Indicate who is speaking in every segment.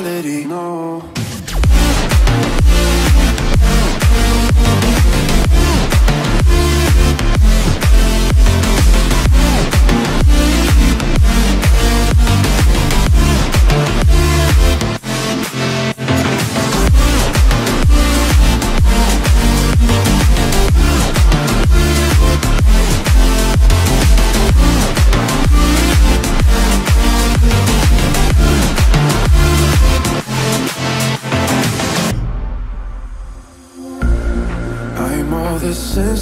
Speaker 1: Reality, no.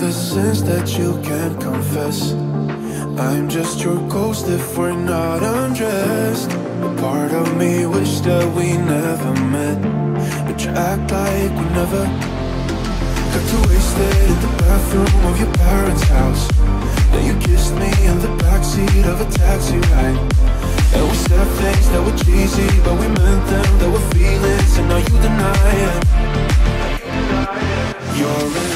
Speaker 1: The sins that you can't confess. I'm just your ghost if we're not undressed. A part of me wish that we never met, but you act like we never. Got too wasted in the bathroom of your parents' house. Then you kissed me in the backseat of a taxi ride. And we said things that were cheesy, but we meant them. There were feelings, and now you deny it. You're in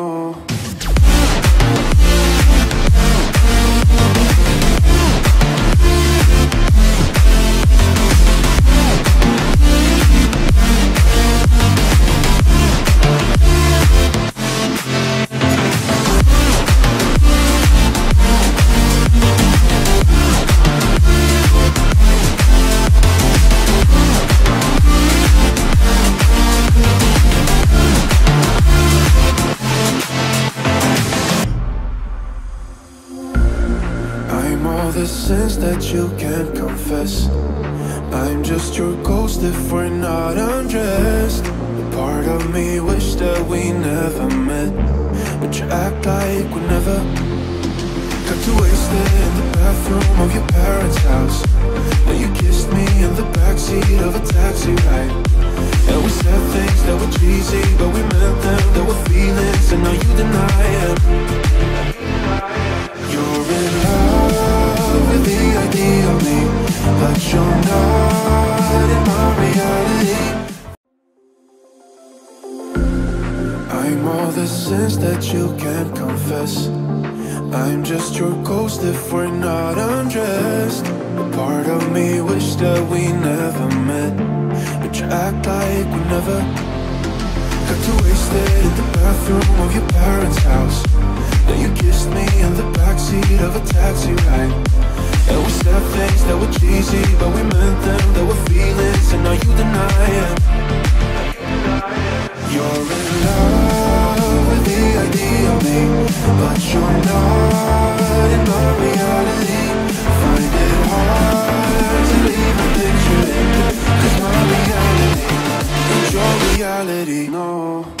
Speaker 1: that you can't confess. I'm just your ghost if we're not undressed. A part of me wish that we never met, but you act like we never. Got too wasted in the bathroom of your parents' house. Then you kissed me in the backseat of a taxi ride. And we said things that were cheesy, but we meant them. There were feelings, and now you deny it. I'm all the sins that you can't confess. I'm just your ghost if we're not undressed. A part of me wish that we never met, but you act like we never. Got wasted in the bathroom of your parents' house. Then you kissed me in the backseat of a taxi ride. And we said things that were cheesy, but we meant them. There were feelings, and now you deny it. You're in love with the idea of me, but you're not in my reality. Find it hard to leave a picture in 'cause my reality ain't your reality, no.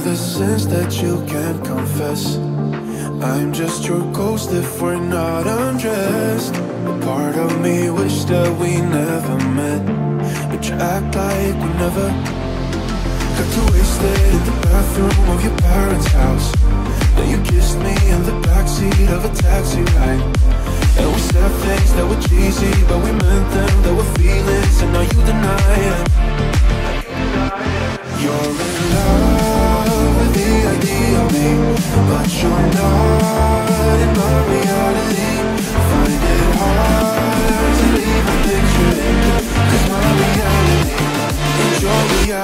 Speaker 1: the sins that you can't confess. I'm just your ghost if we're not undressed. A part of me wish that we never met, but you act like we never. Got too wasted in the bathroom of your parents' house. Then you kissed me in the backseat of a taxi ride. And we said things that were cheesy, but we meant them. There were feelings, and now you deny it.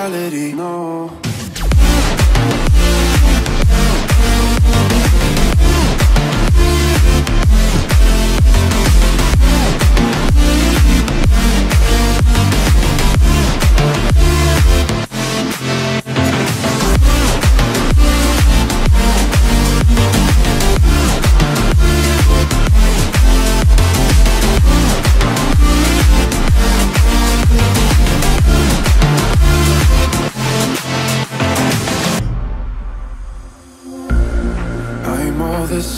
Speaker 1: Reality, no.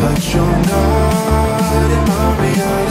Speaker 1: but you're not in my reality.